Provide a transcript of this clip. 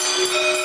Música